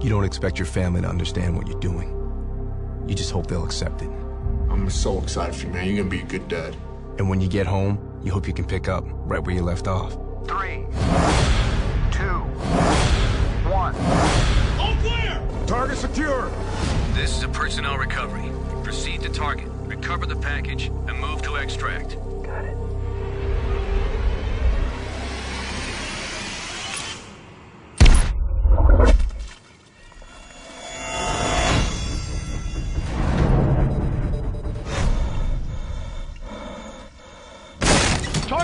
You don't expect your family to understand what you're doing. You just hope they'll accept it. I'm so excited for you, man. You're gonna be a good dad. And when you get home, you hope you can pick up right where you left off. Three, two, one. All clear! Target secure! This is a personnel recovery. Proceed to target, recover the package, and move to extract. Got it.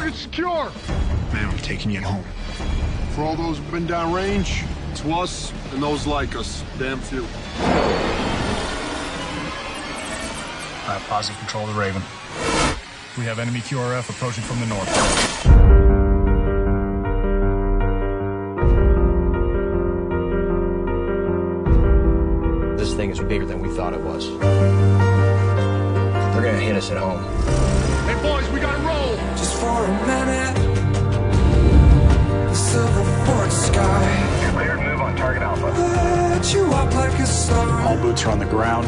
Target secure! Man, I'm taking you home. For all those who've been downrange, to us and those like us, damn few. I have positive control of the Raven. We have enemy QRF approaching from the north. This thing is bigger than we thought it was. They're gonna hit us at home. For a minute, the silver fort sky cleared. Move on target Alpha. lit you up like a star. All boots are on the ground.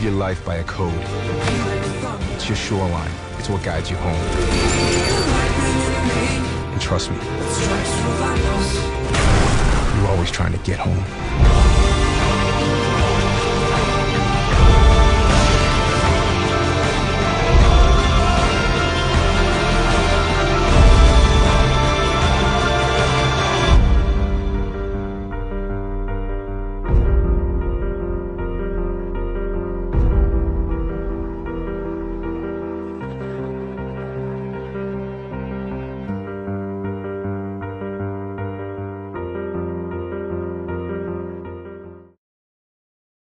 Live your life by a code. It's your shoreline. It's what guides you home. And trust me, you're always trying to get home.